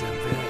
Something.